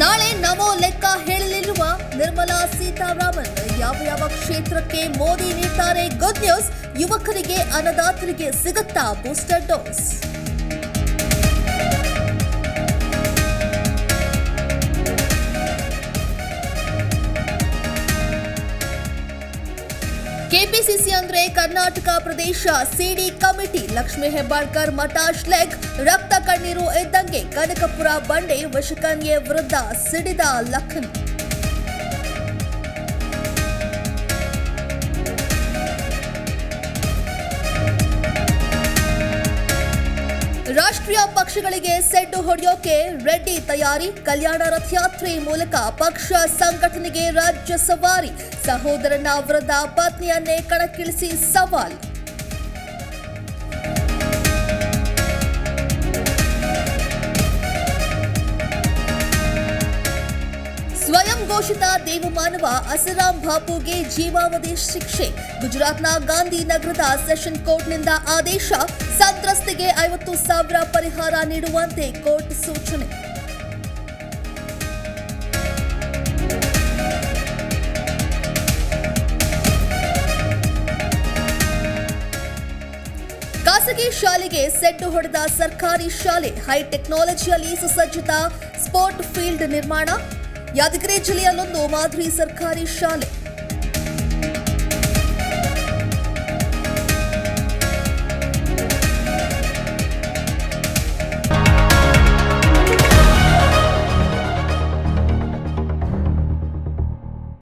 ನಾಳೆ ನಮೋ ಲೆಕ್ಕ ಹೇಳಲಿರುವ ನಿರ್ಮಲಾ ಸೀತಾರಾಮನ್ ಯಾವ ಯಾವ ಕ್ಷೇತ್ರಕ್ಕೆ ಮೋದಿ ನೀಡ್ತಾರೆ ಗುಡ್ ನ್ಯೂಸ್ ಯುವಕರಿಗೆ ಅನ್ನದಾತರಿಗೆ ಸಿಗುತ್ತಾ ಬೂಸ್ಟರ್ ಡೋಸ್ ಕೆಪಿಸಿಸಿ ಅಂದ್ರೆ ಕರ್ನಾಟಕ ಪ್ರದೇಶ, ಸಿಡಿ ಕಮಿಟಿ, ಲಕ್ಷ್ಮೀ ಹೆಬ್ಬಾಳ್ಕರ್, ಮಟಾಶ್ ಲೆಗ್, ರಕ್ತ ಕಣ್ಣೀರು ಇದ್ದಂಗೆ ಕನಕಪುರ ಬಂಡೆ ವಶಕನ್ಗೆ ವಿರುದ್ಧ ಸಿಡಿದ ಲಖನ್ ರಾಷ್ಟ್ರೀಯ ಪಕ್ಷಗಳಿಗೆ ಸೆಡ್ಡು ಹೊಡೆಯೋಕೆ ರೆಡ್ಡಿ ತಯಾರಿ, ಕಲ್ಯಾಣ ರಥಯಾತ್ರೆ ಮೂಲಕ ಪಕ್ಷ ಸಂಘಟನೆಗೆ ರಾಜ್ಯ ಸವಾರಿ. ಸಹೋದರನ ವೃದ್ಧ ಪತ್ನಿಯನ್ನೇ ಕಣಕ್ಕಿಳಿಸಿ ಸವಾಲ್. ಘೋಷಿತ ದೇವಮಾನವ ಅಸರಾಂ ಬಾಪುಗೆ ಜೀವಾವಧಿ ಶಿಕ್ಷೆ. ಗುಜರಾತ್ನ ಗಾಂಧಿನಗರದ ಸೆಷನ್ ಕೋರ್ಟ್ನಿಂದ ಆದೇಶ, ಸಂತ್ರಸ್ತಿಗೆ ಐವತ್ತು ಸಾವಿರ ಪರಿಹಾರ ನೀಡುವಂತೆ ಕೋರ್ಟ್ ಸೂಚನೆ. ಖಾಸಗಿ ಶಾಲೆಗೆ ಸೆಡ್ಡು ಹೊಡೆದ ಸರ್ಕಾರಿ ಶಾಲೆ ಹೈ ಟೆಕ್ನಾಲಜಿಯಲ್ಲಿ ಸುಸಜ್ಜಿತ ಸ್ಪೋರ್ಟ್ ಫೀಲ್ಡ್ ನಿರ್ಮಾಣ. ಯಾದಗಿರಿ ಜಿಲ್ಲೆಯಲ್ಲೊಂದು ಮಾದರಿ ಸರ್ಕಾರಿ ಶಾಲೆ.